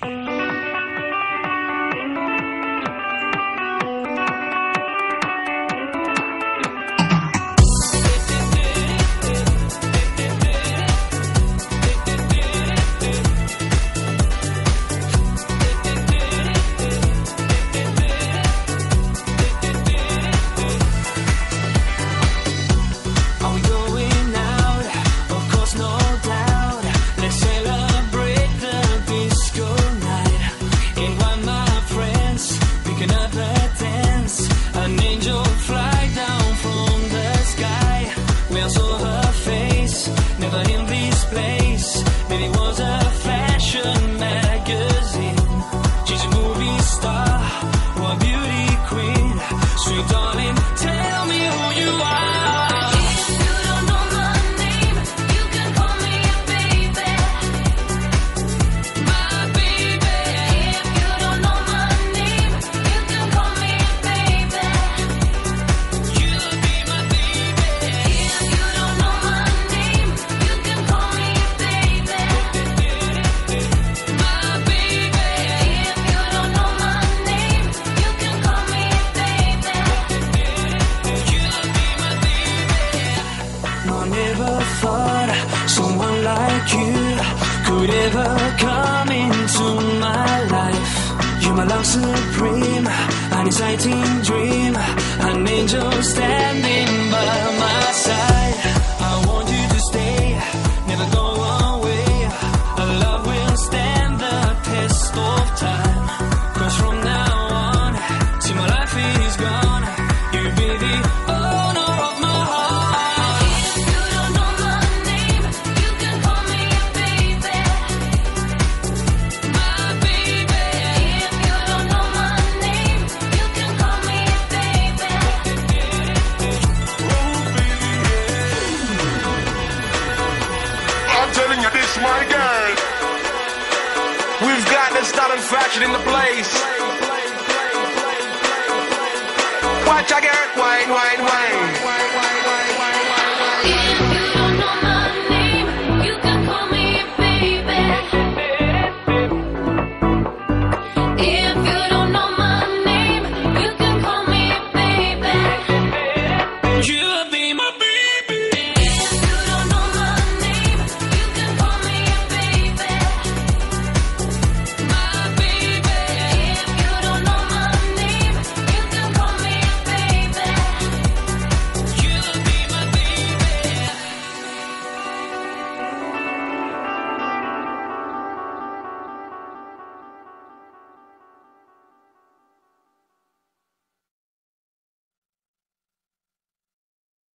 Bye. never thought someone like you could ever come into my life. You're my love supreme, an exciting dream, an angel standing. Fashion in the place. Watch I get wine, wine, wine.